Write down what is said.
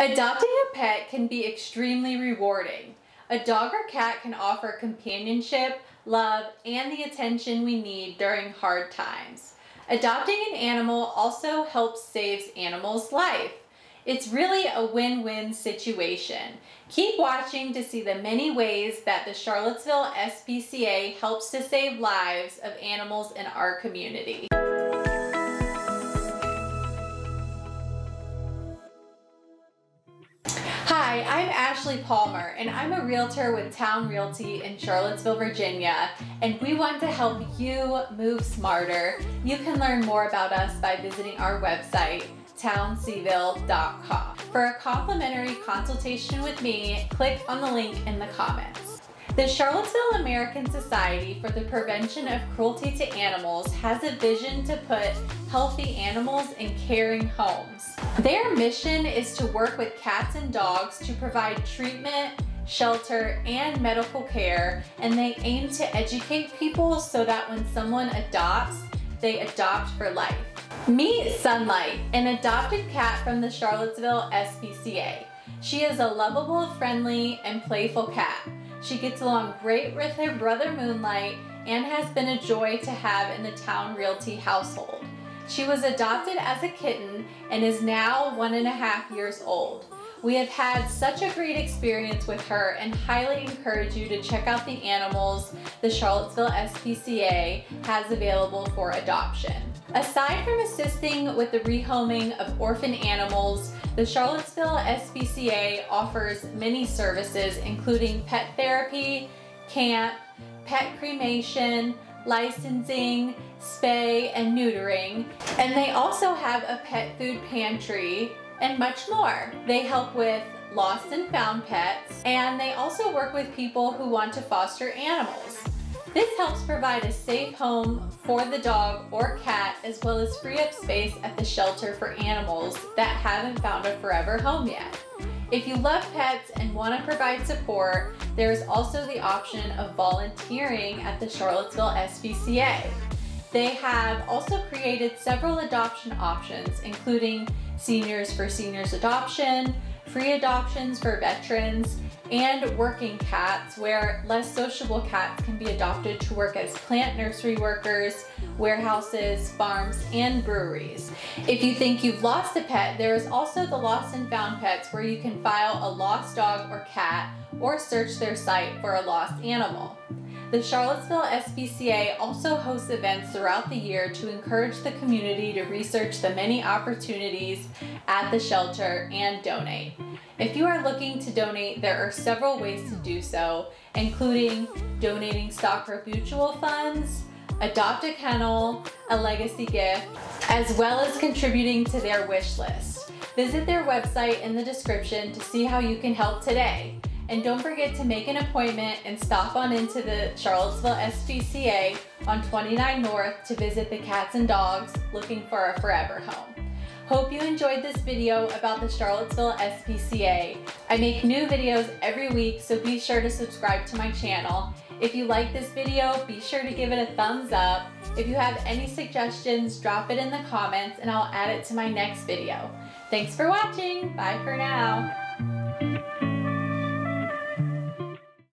Adopting a pet can be extremely rewarding. A dog or cat can offer companionship, love, and the attention we need during hard times. Adopting an animal also helps save animals' life. It's really a win-win situation. Keep watching to see the many ways that the Charlottesville SPCA helps to save lives of animals in our community. Hi, I'm Ashley Palmer and I'm a realtor with Town Realty in Charlottesville, Virginia, and we want to help you move smarter. You can learn more about us by visiting our website, towncville.com. For a complimentary consultation with me, click on the link in the comments. The Charlottesville American Society for the Prevention of Cruelty to Animals has a vision to put healthy animals in caring homes. Their mission is to work with cats and dogs to provide treatment, shelter, and medical care, and they aim to educate people so that when someone adopts, they adopt for life. Meet Sunlight, an adopted cat from the Charlottesville SPCA. She is a lovable, friendly, and playful cat. She gets along great with her brother Moonlight and has been a joy to have in the Town Realty household. She was adopted as a kitten and is now one and a half years old. We have had such a great experience with her and highly encourage you to check out the animals the Charlottesville SPCA has available for adoption. Aside from assisting with the rehoming of orphan animals, the Charlottesville SPCA offers many services including pet therapy, camp, pet cremation, licensing, spay, and neutering. And they also have a pet food pantry and much more. They help with lost and found pets, and they also work with people who want to foster animals. This helps provide a safe home for the dog or cat as well as free up space at the shelter for animals that haven't found a forever home yet. If you love pets and want to provide support, there is also the option of volunteering at the Charlottesville SPCA. They have also created several adoption options, including Seniors for Seniors Adoption, free adoptions for veterans, and working cats where less sociable cats can be adopted to work as plant nursery workers, warehouses, farms, and breweries. If you think you've lost a pet, there is also the Lost and Found Pets where you can file a lost dog or cat or search their site for a lost animal. The Charlottesville SPCA also hosts events throughout the year to encourage the community to research the many opportunities at the shelter and donate. If you are looking to donate, there are several ways to do so, including donating Stockbrook Mutual funds, adopt a kennel, a legacy gift, as well as contributing to their wish list. Visit their website in the description to see how you can help today. And don't forget to make an appointment and stop on into the Charlottesville SPCA on 29 North to visit the cats and dogs looking for a forever home. Hope you enjoyed this video about the Charlottesville SPCA. I make new videos every week, so be sure to subscribe to my channel. If you like this video, be sure to give it a thumbs up. If you have any suggestions, drop it in the comments and I'll add it to my next video. Thanks for watching. Bye for now.